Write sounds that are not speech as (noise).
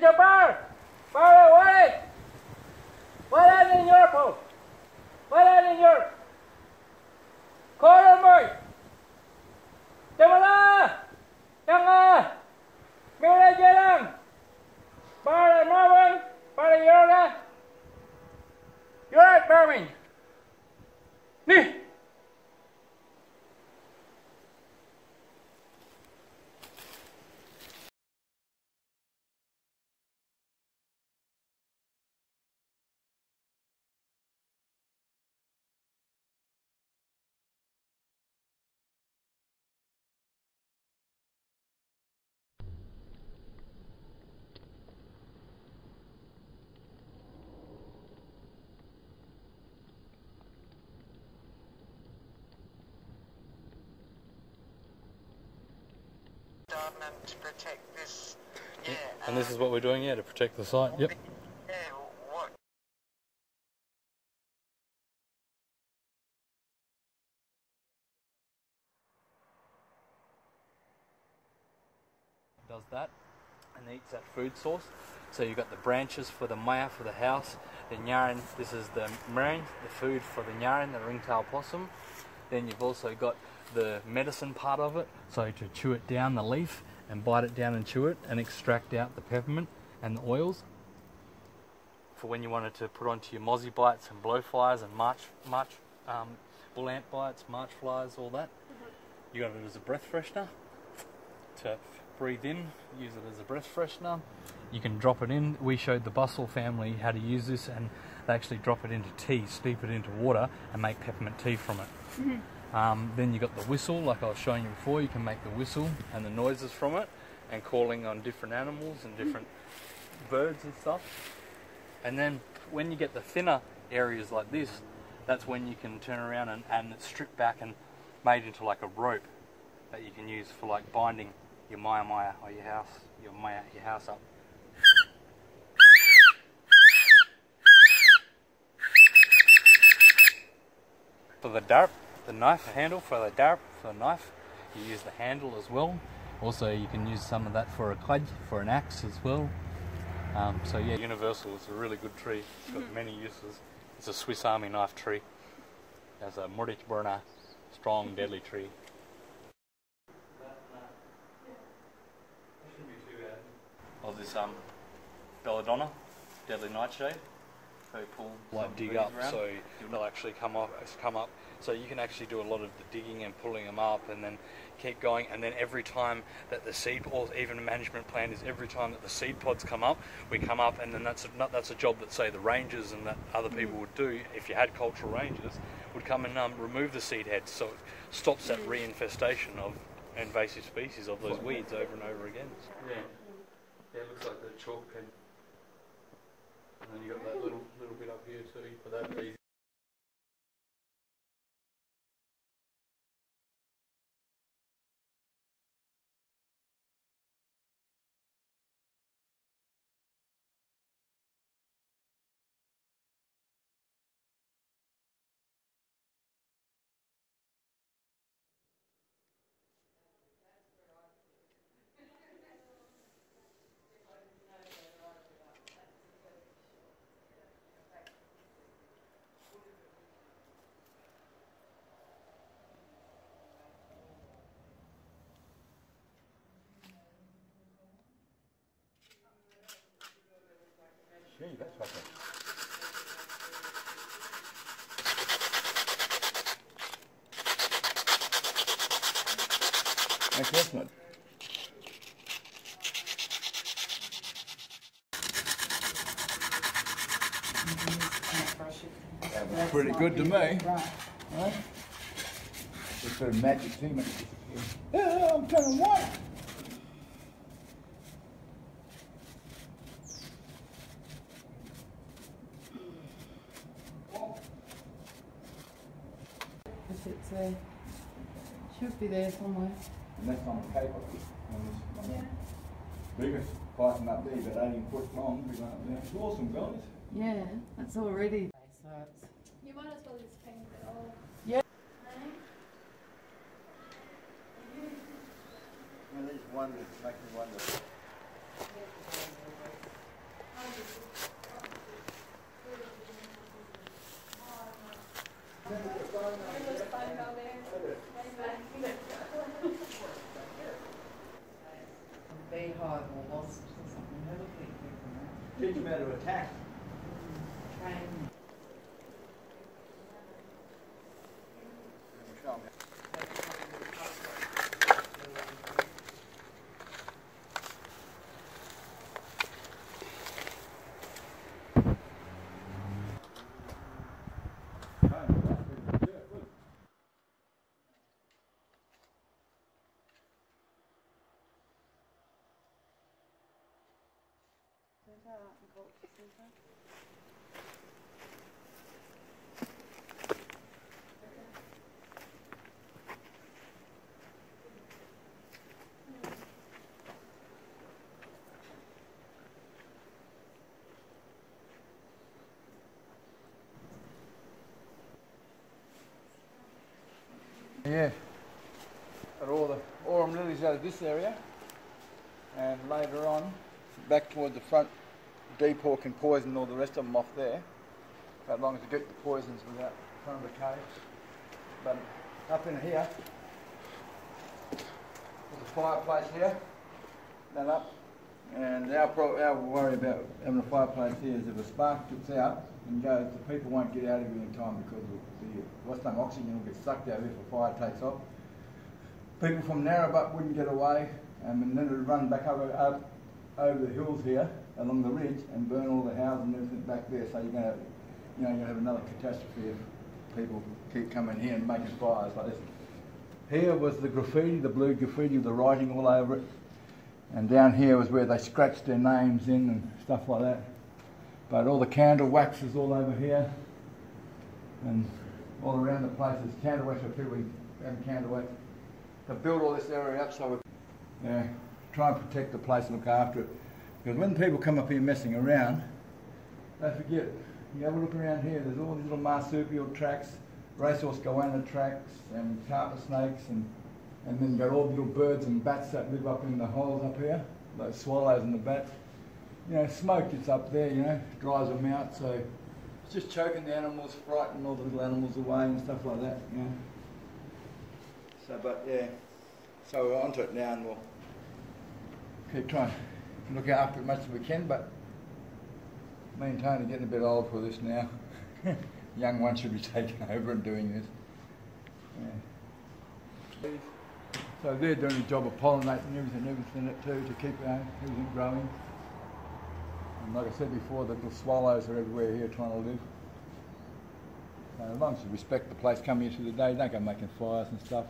Get your bar! Bar away! What are in your pool? What are in your? Corner done and to protect this. Yeah. And this is uh, what we're doing, yeah, to protect the site. Yep. Yeah, what? Does that and eats that food source. So you've got the branches for the mia for the house, the yarn, this is the meringue, the food for the yarn, the ringtail possum. Then you've also got the medicine part of it, so to chew it down the leaf and bite it down and chew it and extract out the peppermint and the oils for when you wanted to put onto your mozzie bites and blowflies and march march um, bull ant bites, march flies, all that. You got it as a breath freshener to breathe in, use it as a breath freshener. You can drop it in. We showed the Bustle family how to use this, and they actually drop it into tea, steep it into water, and make peppermint tea from it. Um, then you've got the whistle, like I was showing you before. You can make the whistle and the noises from it, and calling on different animals and different birds and stuff. And then when you get the thinner areas like this, that's when you can turn around and, and it's stripped back and made into like a rope that you can use for like binding your Mia Mia or your house, your Maya, your house up. For the dart, the knife handle for the dart, for the knife, you use the handle as well. Also, you can use some of that for a cludge, for an axe as well. Um, so yeah, universal. It's a really good tree. It's got many uses. It's a Swiss Army knife tree. It's a Mordich Burner, strong, deadly tree. Of this um, belladonna, deadly nightshade. They pull like dig up, so they'll actually come up, come up. So you can actually do a lot of the digging and pulling them up, and then keep going. And then every time that the seed, or even a management plan is every time that the seed pods come up, we come up, and then that's a, that's a job that say the rangers and that other people would do. If you had cultural rangers, would come and um, remove the seed heads, so it stops that reinfestation of invasive species of those weeds over and over again. Yeah, yeah, it looks like the chalk pen. And then you got that little little bit up here too, but that'd be Gee, that's fucking. Thanks, Desmond. That was pretty good to me. Right. Just sort of magic thing. Yeah, I'm telling you If it's there. Should be there somewhere. And that's on the paper. on this- on the Biggest python up there, but 18 foot long. Big up there. It's awesome, guys. Yeah, that's already. So it's, You might as well just paint it all. Yeah. Well, there's one that makes me wonder. It was fun down there. Beehive or wasps or something, that'll keep people to attack. Yeah. Got all the arum lilies out of this area. And later on, back towards the front, Deepaw can poison all the rest of them off there. As long as you get the poisons without front of the cage. But up in here, there's a fireplace here. That up. And our, our worry about having a fireplace here is if a spark gets out and goes, the people won't get out of here in time because the what's done oxygen will get sucked out of here if a fire takes off. People from Narrabut wouldn't get away, and then it would run back up over the hills here along the ridge and burn all the houses and everything back there. So you're going to, you know, you're going to have another catastrophe if people keep coming here and making fires like this. Here was the graffiti, the blue graffiti the writing all over it. And down here was where they scratched their names in and stuff like that. But all the candle wax is all over here. And all around the place is candle wax for people having candle wax. They built all this area up so we yeah, try and protect the place and look after it. Because when people come up here messing around, they forget. You have a look around here, there's all these little marsupial tracks, racehorse goanna tracks, and carpet snakes, and, and then you got all the little birds and bats that live up in the holes up here, those swallows and the bats. You know, smoke gets up there, you know, dries them out, so it's just choking the animals, frightening all the little animals away and stuff like that, you know. So, but yeah, so we're onto it now and we'll keep trying to look after it as much as we can, but me and Tony are getting a bit old for this now. (laughs) Young ones should be taking (laughs) over and doing this. Yeah. So they're doing a job of pollinating everything, everything in it too to keep uh, everything growing. And like I said before, the little swallows are everywhere here trying to live. So as long as you respect the place coming into the day, don't go making fires and stuff.